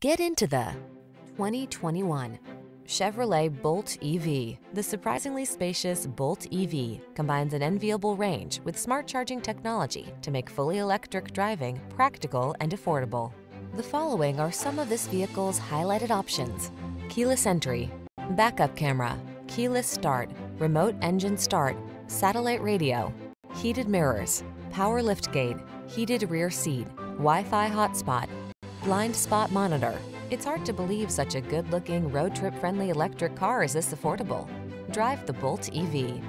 Get into the 2021 Chevrolet Bolt EV. The surprisingly spacious Bolt EV combines an enviable range with smart charging technology to make fully electric driving practical and affordable. The following are some of this vehicle's highlighted options. Keyless entry, backup camera, keyless start, remote engine start, satellite radio, heated mirrors, power liftgate, heated rear seat, Wi-Fi hotspot, blind spot monitor. It's hard to believe such a good-looking, road trip-friendly electric car is this affordable. Drive the Bolt EV.